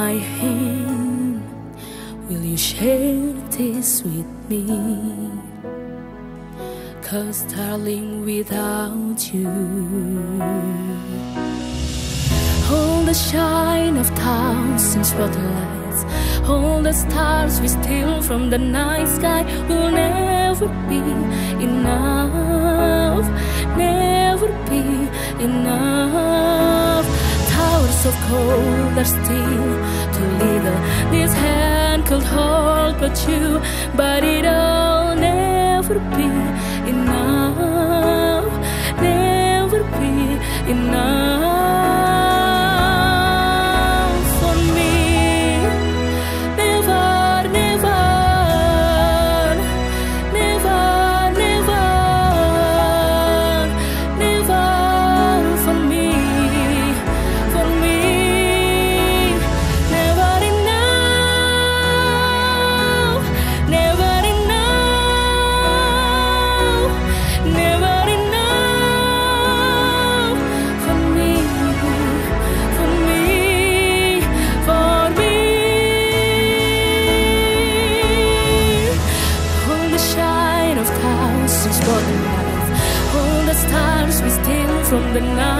My hand. Will you share this with me? Cause, darling, without you, all the shine of thousand spotlights, all the stars we steal from the night sky will never be enough, never be enough. Towers of gold are still too little. This hand could hold but you, but it'll never be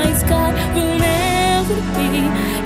night sky will never be